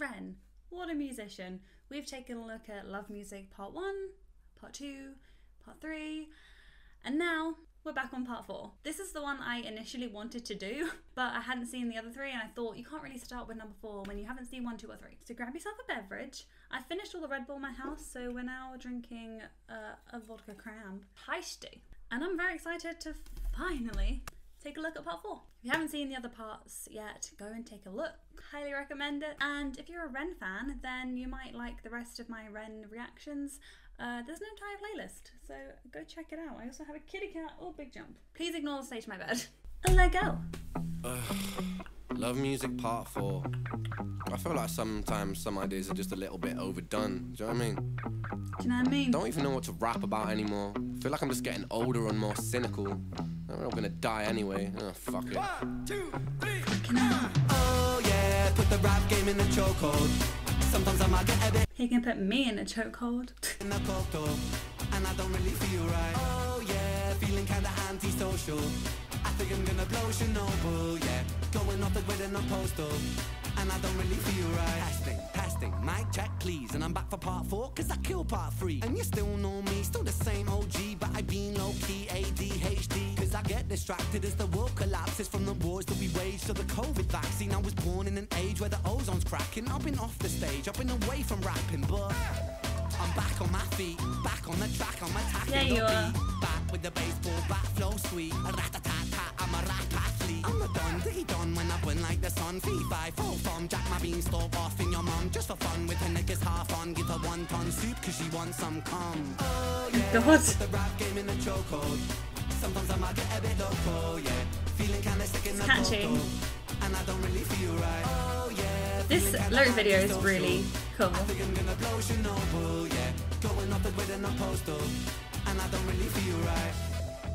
Ren, what a musician. We've taken a look at Love Music Part 1, Part 2, Part 3, and now we're back on Part 4. This is the one I initially wanted to do, but I hadn't seen the other three, and I thought you can't really start with number 4 when you haven't seen 1, 2, or 3. So grab yourself a beverage. I finished all the Red Bull in my house, so we're now drinking uh, a vodka cram. Heisty. And I'm very excited to finally take a look at part four. If you haven't seen the other parts yet, go and take a look. Highly recommend it. And if you're a Ren fan, then you might like the rest of my Ren reactions. Uh, there's an entire playlist, so go check it out. I also have a kitty cat. or big jump. Please ignore the stage of my bed. A let go. Love Music Part 4. I feel like sometimes some ideas are just a little bit overdone. Do you know what I mean? Do you know what I mean? Don't even know what to rap about anymore. I feel like I'm just getting older and more cynical. I'm not gonna die anyway. Oh, fuck it. One, two, three. Oh yeah, put the rap game in the chokehold. Sometimes I might get a bit He can put me in a chokehold. in the cocoa, and I don't really feel right. Oh yeah, feeling kinda antisocial. Think I'm gonna blow Chernobyl, yeah. Going off the grid in a postal, and I don't really feel right. Testing, testing, mic check please, and I'm back for part four, cause I killed part three. And you still know me, still the same OG, but I been low key ADHD. Cause I get distracted as the world collapses from the wars that we waged to the COVID vaccine. I was born in an age where the ozone's cracking. I've been off the stage, I've been away from rapping, but. I'm back on my feet, back on the track, I'm attacking Yeah, the you are. beat. Back with the baseball bat flow sweet. I'm a rat athlete. I'm a don, diggy don when I win like the sun. Fee by full form, jack my beanstalk off in your mum. Just for fun with her niggas half on. Give her one ton soup cause she wants some cum. Oh yeah, God. put the rap game in a chokehold. Sometimes I might get a bit loco, yeah. Feeling kinda sick in the catchy. cocoa. And I don't really feel right. Oh yeah. This lyric video is antisocial. really cool. I think I'm gonna blow Chernobyl, yeah. Going off the grid in a postal, and I don't really feel right.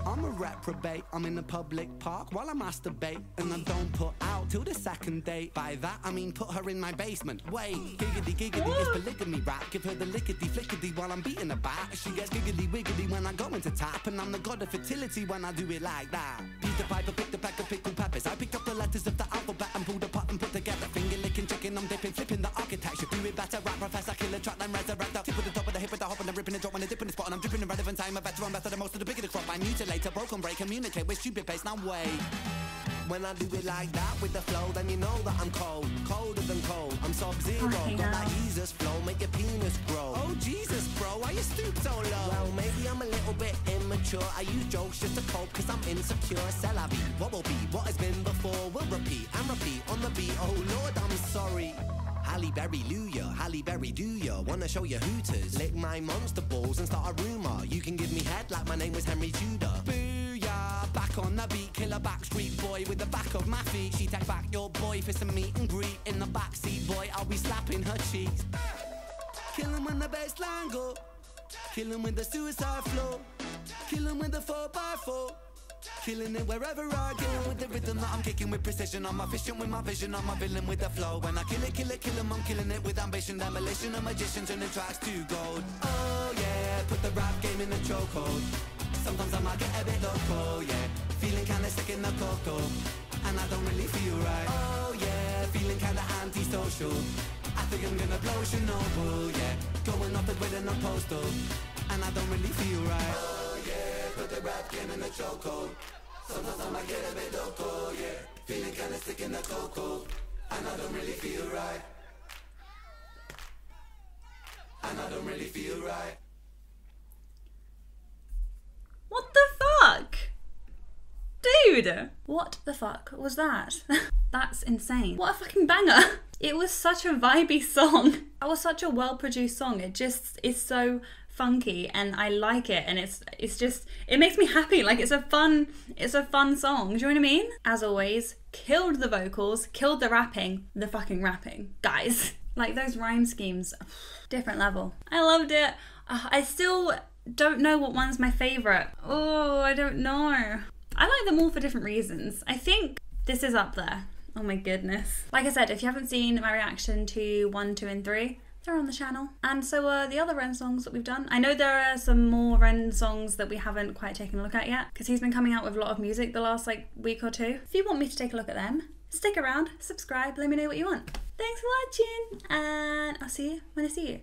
I'm a reprobate, I'm in a public park while I masturbate, and I don't put out till the second date. By that I mean put her in my basement. Wait, giggity giggity is polygamy rap. Give her the lickety flickety while I'm beating her back. She gets giggly wiggly when I go into tap, and I'm the god of fertility when I do it like that. Peter Piper picked a pack of pickled peppers. I picked up the letters of the alphabet and pulled apart and put together. Finger licking chicken, I'm dipping, flipping the architecture. Do it better, rap professor, killer track, then resurrect. Tip with the top of the hip with the hop and the ripping and drop and the dip in the spot. And I'm dripping in relevant time. A veteran, better than most of the bigger the. I mutilate, a broken break, communicate with stupid pace. Now wait. When I do it like that with the flow, then you know that I'm cold, colder than cold. I'm sub-zero, Fucking got that Jesus flow, make your penis grow. Oh Jesus, bro, why you stoop so low? Well, maybe I'm a little bit immature. I use jokes just to cope, cause I'm insecure. La vie, what will be, what has been before will repeat and repeat on the beat. Oh Lord, I'm sorry. Halle Berry, Luya, Halle Berry, do ya? Wanna show you hooters? Lick my monster balls and start a rumor. You can give me head like my name was Henry Tudor. Booyah, back on the beat, killer backstreet boy with the back of my feet. She take back your boy for some meet and greet in the backseat, boy. I'll be slapping her cheeks. Kill him when the bassline go. Kill him with the suicide flow. Kill him with the 4x4. Killing it wherever I go with the rhythm that I'm kicking with precision. I'm efficient with my vision. I'm a villain with the flow. When I kill it, kill it, kill 'em, I'm killing it with ambition. Demolition magicians and the tracks to gold. Oh yeah, put the rap game in the chokehold. Sometimes I might get a bit loco, yeah. Feeling kinda sick in the cocoa. And I don't really feel right. Oh yeah, feeling kinda antisocial. I think I'm gonna blow Chernobyl, yeah. Going off the grid in a postal. And I don't really feel right. Put the rap game in the chokehold. Sometimes I might get a bit loco, yeah. Feeling kinda sick in the cocoa. And I don't really feel right. And I don't really feel right. What the fuck? Dude! What the fuck was that? That's insane. What a fucking banger! It was such a vibey song. That was such a well produced song. It just is so funky and I like it and it's it's just it makes me happy. Like it's a fun it's a fun song. Do you know what I mean? As always, killed the vocals, killed the rapping, the fucking rapping. Guys. Like those rhyme schemes. Different level. I loved it. Uh, I still don't know what one's my favourite. Oh, I don't know. I like them all for different reasons. I think this is up there. Oh my goodness. Like I said, if you haven't seen my reaction to 1, 2, and 3, they're on the channel. And so are the other Ren songs that we've done. I know there are some more Ren songs that we haven't quite taken a look at yet, because he's been coming out with a lot of music the last like week or two. If you want me to take a look at them, stick around, subscribe, let me know what you want. Thanks for watching, and I'll see you when I see you.